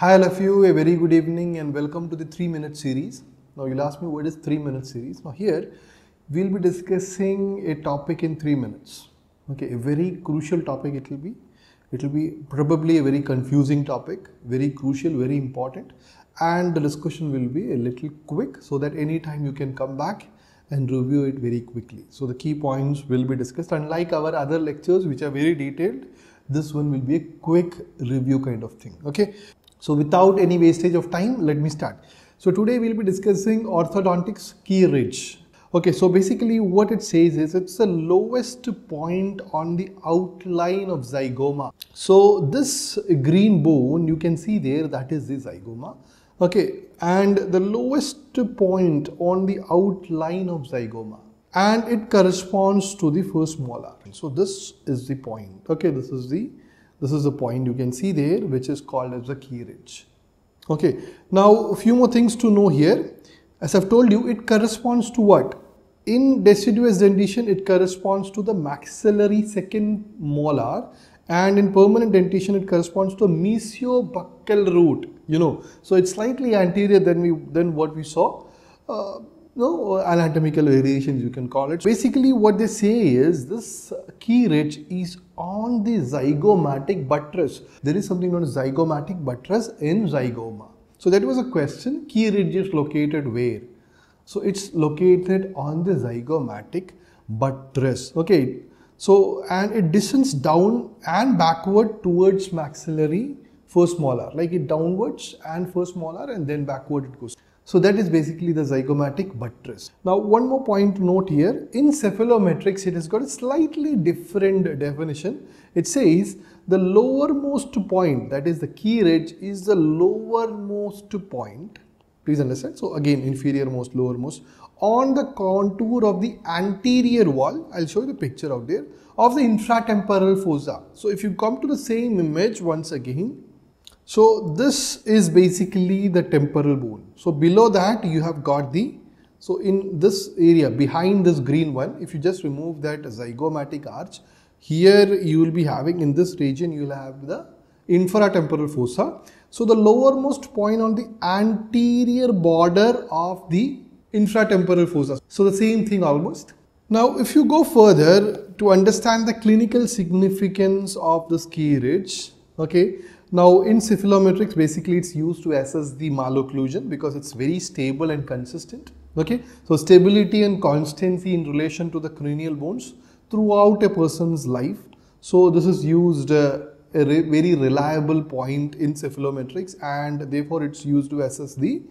Hi all of you, a very good evening and welcome to the 3 minute series. Now you'll ask me what is 3 minute series. Now here we'll be discussing a topic in 3 minutes. Okay, a very crucial topic it will be. It will be probably a very confusing topic, very crucial, very important and the discussion will be a little quick so that anytime you can come back and review it very quickly. So the key points will be discussed unlike our other lectures which are very detailed this one will be a quick review kind of thing okay so without any wastage of time let me start. So today we'll be discussing orthodontics key ridge. Okay so basically what it says is it's the lowest point on the outline of zygoma. So this green bone you can see there that is the zygoma. Okay and the lowest point on the outline of zygoma. And it corresponds to the first molar. So this is the point. Okay, this is the this is the point you can see there which is called as the key ridge. Okay, now a few more things to know here. As I've told you, it corresponds to what? In deciduous dentition, it corresponds to the maxillary second molar and in permanent dentition, it corresponds to mesiobuccal root, you know. So it's slightly anterior than, we, than what we saw. Uh, no anatomical variations you can call it. Basically what they say is this key ridge is on the zygomatic buttress. There is something known as zygomatic buttress in zygoma. So that was a question, key ridge is located where? So it's located on the zygomatic buttress. Okay, so and it descends down and backward towards maxillary first molar, like it downwards and first molar and then backward it goes. So that is basically the zygomatic buttress. Now one more point to note here, in cephalometrics it has got a slightly different definition. It says the lowermost point that is the key ridge is the lowermost point. Please understand. So again inferior most lowermost on the contour of the anterior wall. I'll show you the picture out there of the infratemporal fossa. So if you come to the same image once again so this is basically the temporal bone. So below that you have got the, so in this area behind this green one, if you just remove that zygomatic arch, here you will be having in this region you will have the infratemporal fossa. So the lowermost point on the anterior border of the infratemporal fossa. So the same thing almost. Now if you go further to understand the clinical significance of this key ridge, okay, now in cephalometrics, basically it's used to assess the malocclusion because it's very stable and consistent. Okay, so stability and constancy in relation to the cranial bones throughout a person's life. So this is used uh, a re very reliable point in cephalometrics and therefore it's used to assess the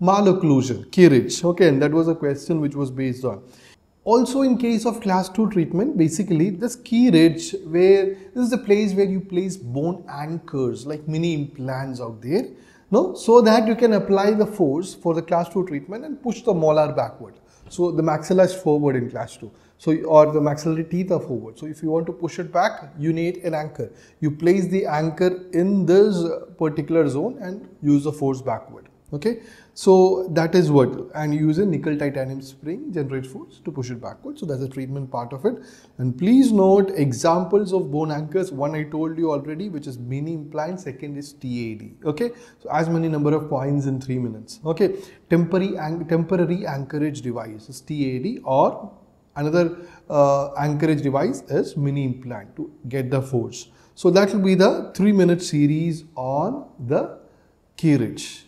malocclusion, key ridge. Okay, and that was a question which was based on. Also in case of class 2 treatment, basically this key ridge where this is the place where you place bone anchors like mini implants out there. No, so that you can apply the force for the class 2 treatment and push the molar backward. So the maxilla is forward in class 2. So or the maxillary teeth are forward. So if you want to push it back, you need an anchor. You place the anchor in this particular zone and use the force backward okay? So that is what and use a nickel titanium spring generate force to push it backward so that's the treatment part of it. And please note examples of bone anchors one i told you already which is mini implant second is tad okay? So as many number of points in three minutes. Okay? Temporary temporary anchorage device is tad or another uh, anchorage device is mini implant to get the force. So that will be the three minute series on the key ridge